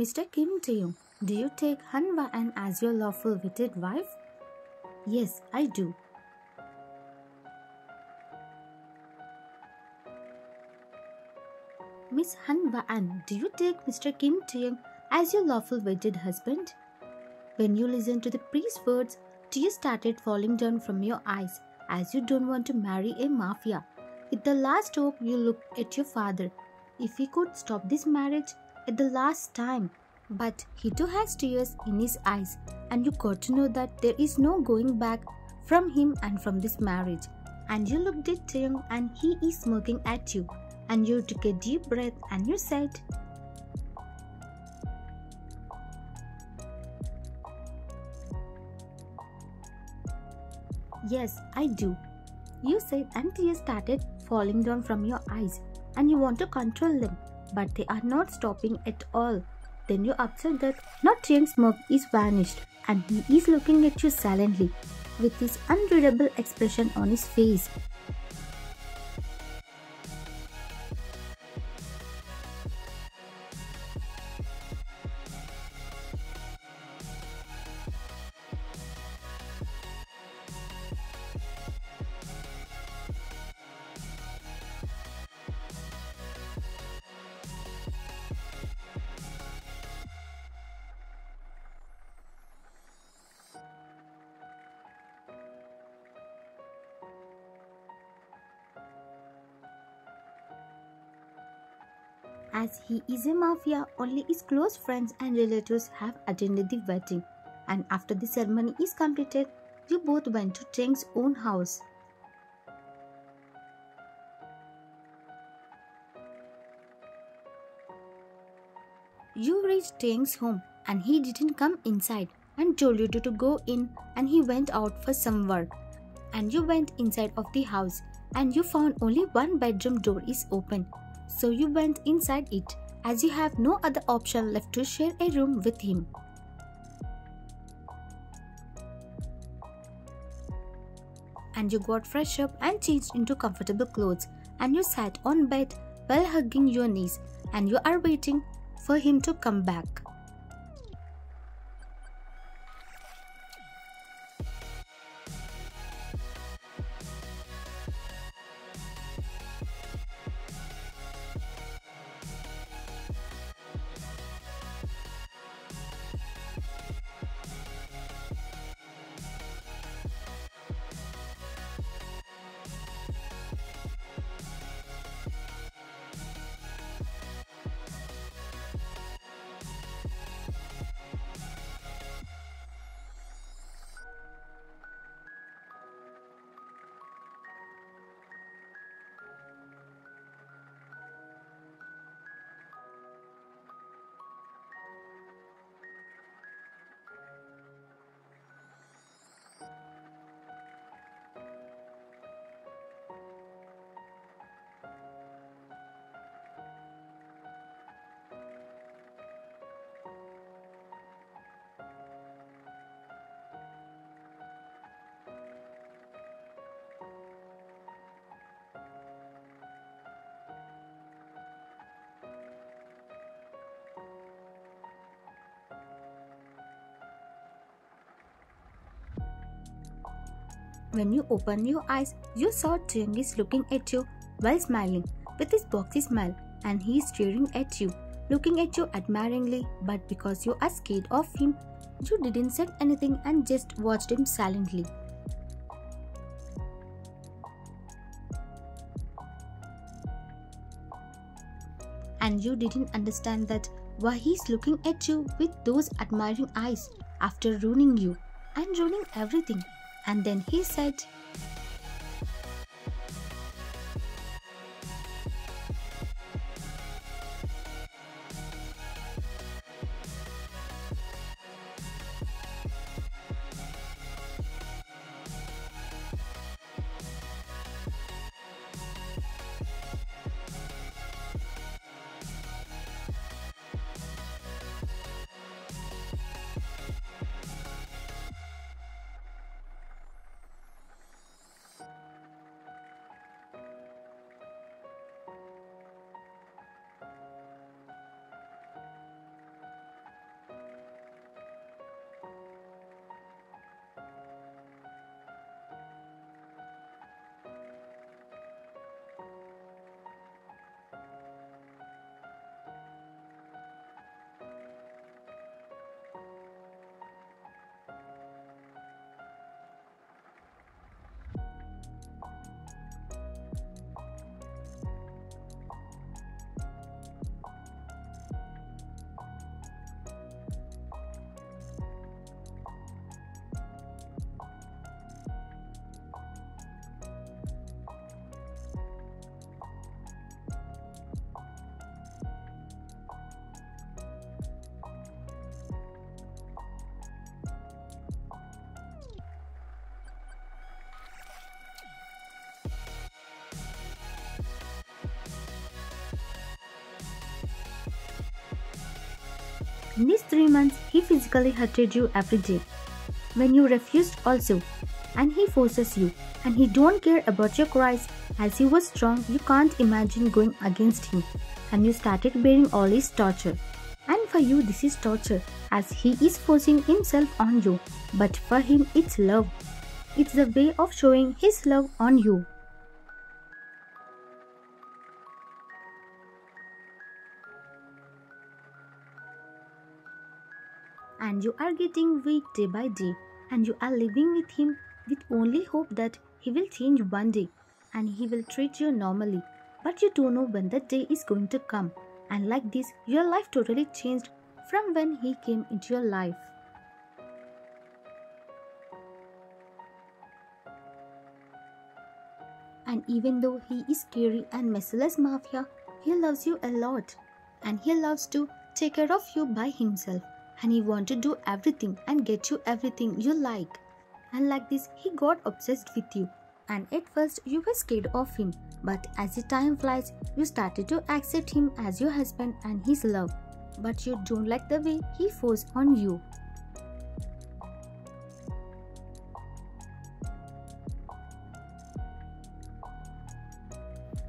Mr. Kim Taehyung, do you take Han Va-an as your lawful wedded wife? Yes, I do. Miss Han Va-an, do you take Mr. Kim Taehyung as your lawful wedded husband? When you listen to the priest's words, tears started falling down from your eyes as you don't want to marry a mafia. With the last hope, you looked at your father. If he could stop this marriage at the last time. But he too has tears in his eyes, and you got to know that there is no going back from him and from this marriage. And you looked at him, and he is smirking at you. And you took a deep breath and you said, Yes, I do. You said, and tears started falling down from your eyes, and you want to control them, but they are not stopping at all. Then you observe that Chiang's smoke is vanished, and he is looking at you silently, with this unreadable expression on his face. As he is a mafia, only his close friends and relatives have attended the wedding. And after the ceremony is completed, you both went to Cheng's own house. You reached Cheng's home and he didn't come inside and told you to go in and he went out for some work. And you went inside of the house and you found only one bedroom door is open so you went inside it as you have no other option left to share a room with him. And you got fresh up and changed into comfortable clothes and you sat on bed while hugging your knees and you are waiting for him to come back. When you open your eyes, you saw Chengis looking at you while smiling with his boxy smile and he is staring at you, looking at you admiringly, but because you are scared of him, you didn't say anything and just watched him silently. And you didn't understand that why he's looking at you with those admiring eyes after ruining you and ruining everything and then he said, In these three months, he physically hurted you every day. When you refused also, and he forces you, and he don't care about your cries. As he was strong, you can't imagine going against him, and you started bearing all his torture. And for you, this is torture, as he is forcing himself on you. But for him, it's love. It's the way of showing his love on you. And you are getting weak day by day and you are living with him with only hope that he will change one day and he will treat you normally. But you don't know when that day is going to come. And like this your life totally changed from when he came into your life. And even though he is scary and merciless mafia he loves you a lot. And he loves to take care of you by himself and he wanted to do everything and get you everything you like. And like this, he got obsessed with you. And at first, you were scared of him, but as the time flies, you started to accept him as your husband and his love. But you don't like the way he forced on you.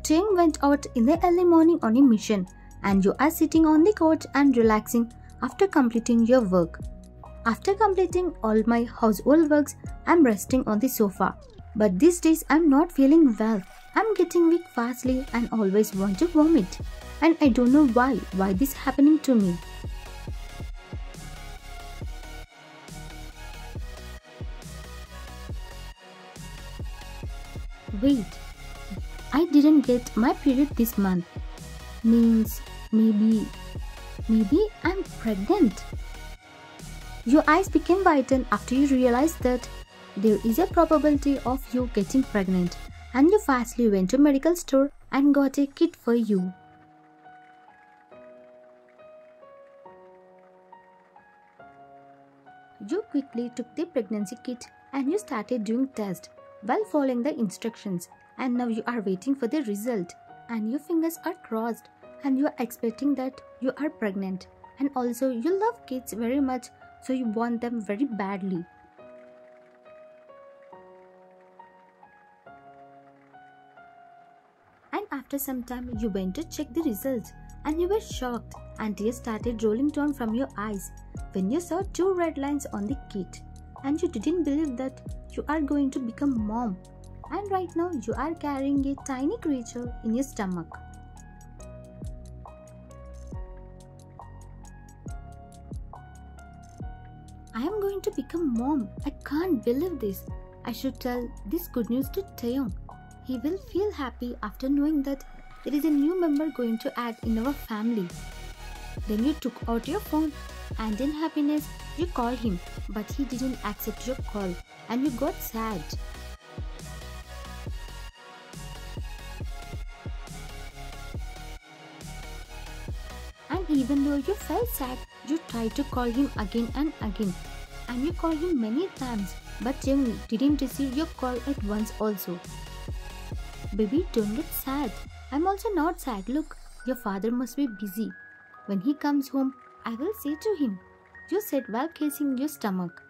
Cheng went out in the early morning on a mission, and you are sitting on the couch and relaxing after completing your work. After completing all my household works, I'm resting on the sofa. But these days I'm not feeling well. I'm getting weak fastly and always want to vomit. And I don't know why, why this happening to me. Wait, I didn't get my period this month. Means maybe Maybe I'm pregnant. Your eyes became whitened after you realized that there is a probability of you getting pregnant and you fastly went to medical store and got a kit for you. You quickly took the pregnancy kit and you started doing test while following the instructions and now you are waiting for the result and your fingers are crossed and you are expecting that you are pregnant. And also you love kids very much so you want them very badly. And after some time you went to check the results. And you were shocked. And tears started rolling down from your eyes when you saw two red lines on the kit. And you didn't believe that you are going to become mom. And right now you are carrying a tiny creature in your stomach going to become mom. I can't believe this. I should tell this good news to Taehyung. He will feel happy after knowing that there is a new member going to add in our family. Then you took out your phone and in happiness you called him but he didn't accept your call and you got sad. And even though you felt sad, you tried to call him again and again, and you called him many times, but Jimmy didn't receive your call at once also. Baby, don't get sad. I'm also not sad. Look, your father must be busy. When he comes home, I will say to him, You said while kissing your stomach.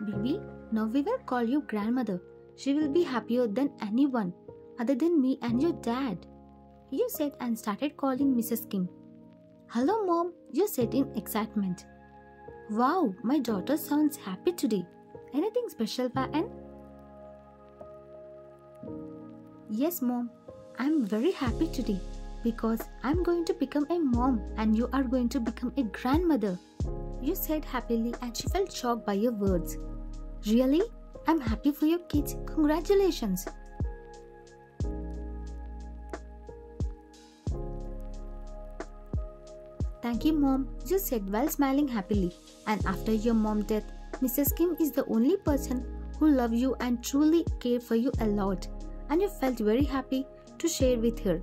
Baby, now we will call you grandmother. She will be happier than anyone other than me and your dad. You said and started calling Mrs. Kim. Hello, mom, you said in excitement. Wow, my daughter sounds happy today. Anything special, Pa'an? Yes, mom, I'm very happy today because I'm going to become a mom and you are going to become a grandmother. You said happily and she felt shocked by your words. Really? I'm happy for your kids. Congratulations. Thank you, mom, you said while smiling happily. And after your mom's death, Mrs. Kim is the only person who loves you and truly care for you a lot. And you felt very happy to share with her.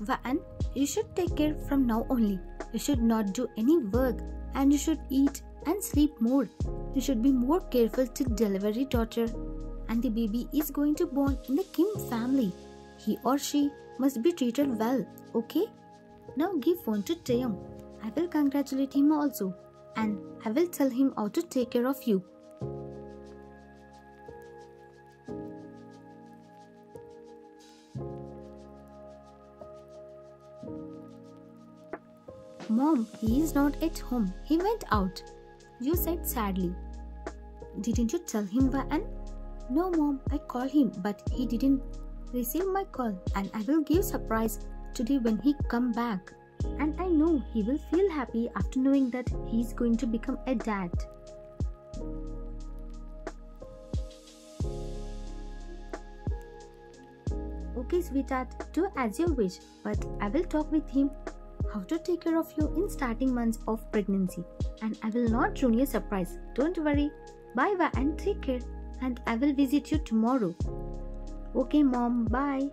Van, you should take care from now only. You should not do any work and you should eat and sleep more. You should be more careful to deliver your daughter. And the baby is going to born in the Kim family. He or she must be treated well, okay? Now give phone to Taehyung. I will congratulate him also and I will tell him how to take care of you. Mom, he is not at home. He went out. You said sadly. Didn't you tell him, Van? No, Mom, I called him, but he didn't receive my call and I will give surprise today when he come back. And I know he will feel happy after knowing that he is going to become a dad. Okay, sweetheart, do as you wish, but I will talk with him how to take care of you in starting months of pregnancy. And I will not ruin your surprise. Don't worry. Bye bye and take care. And I will visit you tomorrow. Okay, mom. Bye.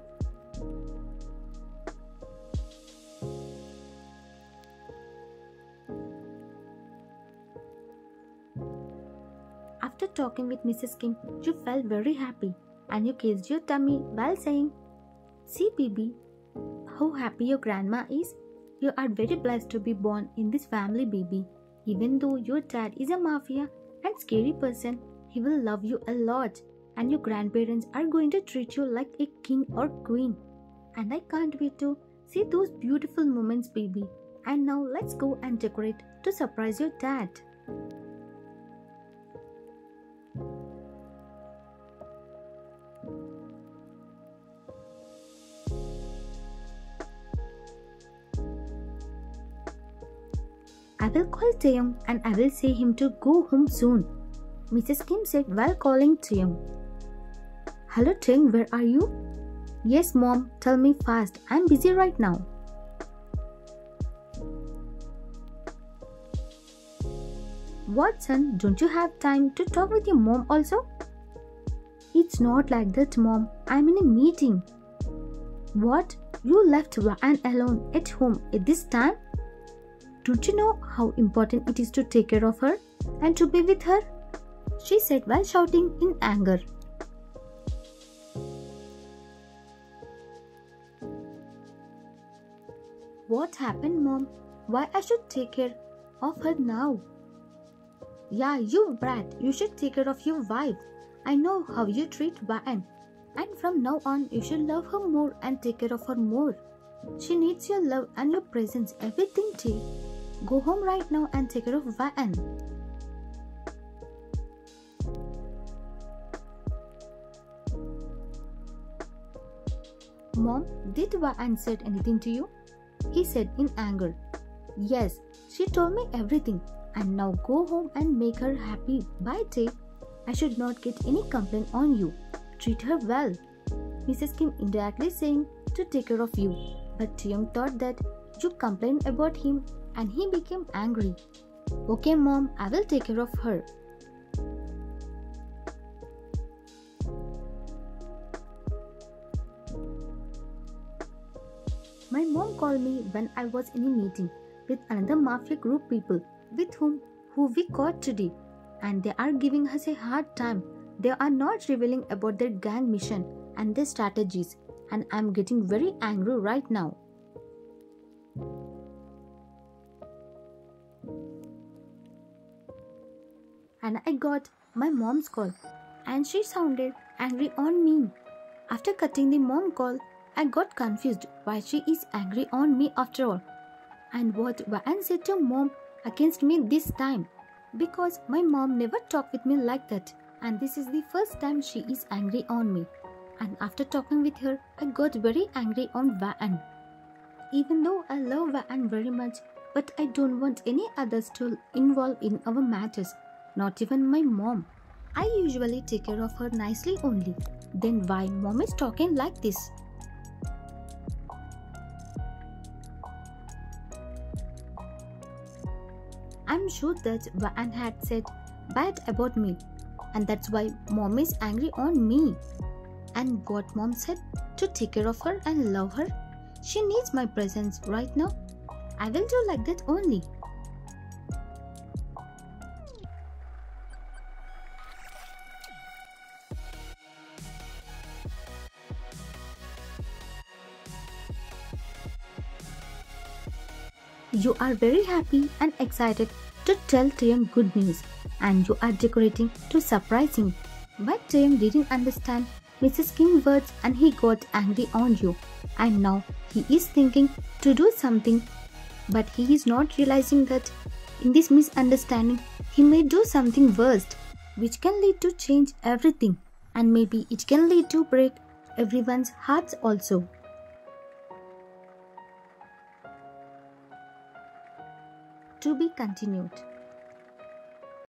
Talking with Mrs. Kim, you felt very happy and you kissed your tummy while saying, See, baby, how happy your grandma is. You are very blessed to be born in this family, baby. Even though your dad is a mafia and scary person, he will love you a lot and your grandparents are going to treat you like a king or queen. And I can't wait to see those beautiful moments, baby. And now let's go and decorate to surprise your dad. Will call Taehyung and I will say him to go home soon. Mrs. Kim said while calling Taehyung. Hello Ting, where are you? Yes, mom, tell me fast. I'm busy right now. What, son? Don't you have time to talk with your mom also? It's not like that, mom. I'm in a meeting. What? You left Van alone at home at this time? Don't you know how important it is to take care of her and to be with her? She said while shouting in anger. What happened, Mom? Why I should take care of her now? Yeah, you brat, you should take care of your wife. I know how you treat Van. And from now on, you should love her more and take care of her more. She needs your love and your presence, everything, T. Go home right now and take care of Van. Mom, did Van said anything to you? He said in anger. Yes, she told me everything. And now go home and make her happy. Bye, Tay. I should not get any complaint on you. Treat her well. Mrs. Kim indirectly saying to take care of you. But Taehyung thought that you complained about him and he became angry. Okay, mom, I will take care of her. My mom called me when I was in a meeting with another mafia group people with whom who we caught today and they are giving us a hard time. They are not revealing about their gang mission and their strategies and I'm getting very angry right now. And I got my mom's call and she sounded angry on me. After cutting the mom call, I got confused why she is angry on me after all. And what Van said to mom against me this time. Because my mom never talked with me like that. And this is the first time she is angry on me. And after talking with her, I got very angry on Van. Even though I love Van very much, but I don't want any others to involve in our matters, not even my mom. I usually take care of her nicely only. Then why mom is talking like this? I'm sure that Van had said bad about me, and that's why mom is angry on me. And what mom said to take care of her and love her. She needs my presence right now. I will do like that only. You are very happy and excited to tell Taehyung good news and you are decorating to surprise him. But Taehyung didn't understand Mrs. Kim's words and he got angry on you. And now he is thinking to do something but he is not realizing that in this misunderstanding he may do something worst which can lead to change everything and maybe it can lead to break everyone's hearts also. To be continued.